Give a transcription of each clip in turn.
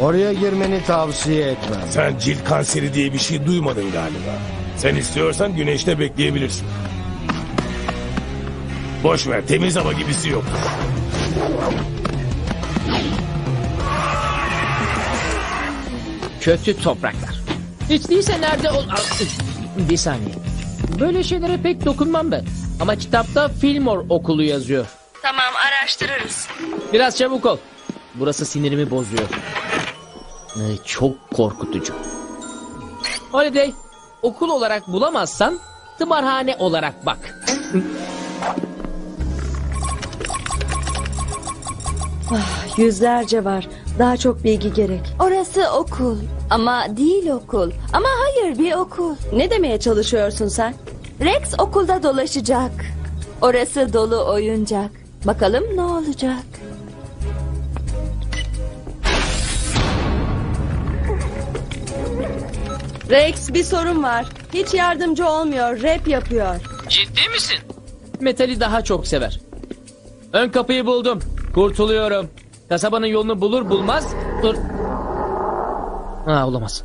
Oraya girmeni tavsiye etmem. Sen cilt kanseri diye bir şey duymadın galiba. Sen istiyorsan güneşte bekleyebilirsin. Boş ver temiz hava gibisi yok. Kötü topraklar. Hiç değilse nerede ol... Bir saniye. Böyle şeylere pek dokunmam ben. Ama kitapta Fillmore okulu yazıyor. Tamam araştırırız. Biraz çabuk ol. Burası sinirimi bozuyor. Ee, çok korkutucu. Holiday, okul olarak bulamazsan tımarhane olarak bak. Yüzlerce var. Daha çok bilgi gerek. Orası okul ama değil okul. Ama hayır bir okul. Ne demeye çalışıyorsun sen? Rex okulda dolaşacak. Orası dolu oyuncak. Bakalım ne olacak? Rex bir sorun var. Hiç yardımcı olmuyor. Rap yapıyor. Ciddi misin? Metali daha çok sever. Ön kapıyı buldum. Kurtuluyorum. Kasabanın yolunu bulur bulmaz... Dur. Ha olamaz.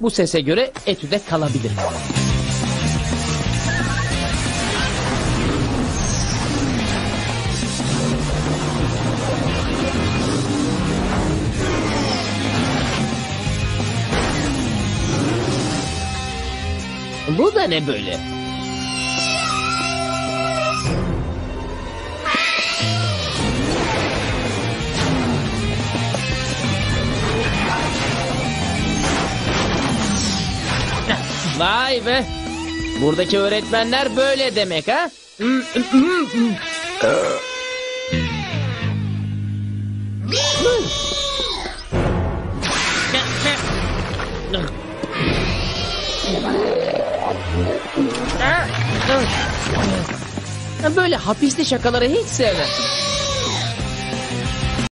Bu sese göre etüde kalabilir. Bu da ne böyle? Vay be. Buradaki öğretmenler böyle demek ha? Böyle hapiste şakaları hiç sevmem.